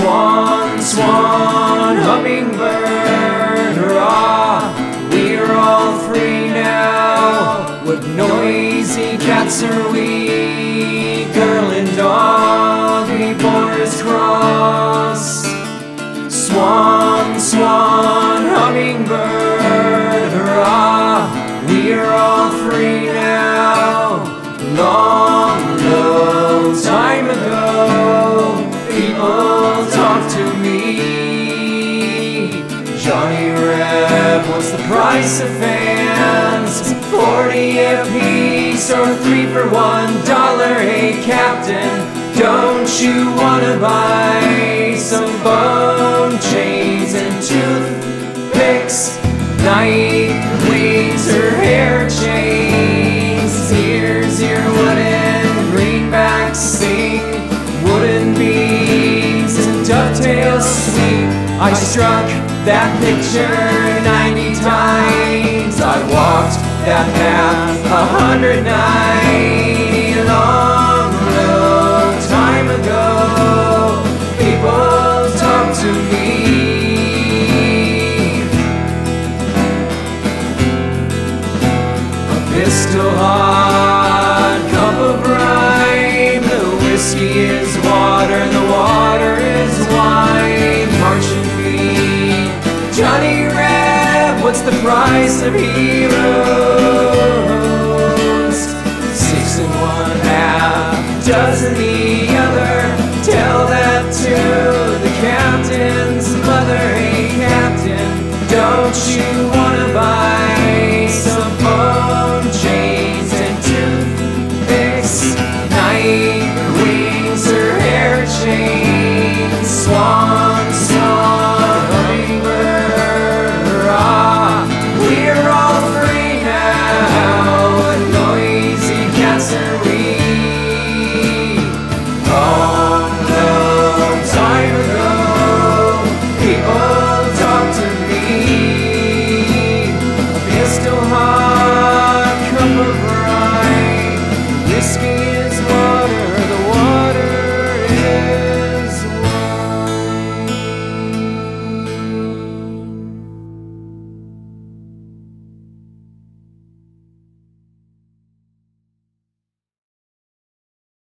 Swan, swan, hummingbird, hurrah! We're all free now. What noisy cats are we? Girl and dog, before his cross. Swan, swan, hummingbird, hurrah! We're all free Johnny Reb, what's the price of fans? Forty a piece or three for one dollar. Hey, Captain, don't you wanna buy some bone chains and toothpicks? Night wigs or hair chains? Here's your wooden greenbacks sing wooden beams and dovetail sweep. I struck that picture 90 times. I walked that path a hundred ninety what's the price of heroes? Six and one half, dozen the other. Tell that to the captain's mother. Hey, captain, don't you heart.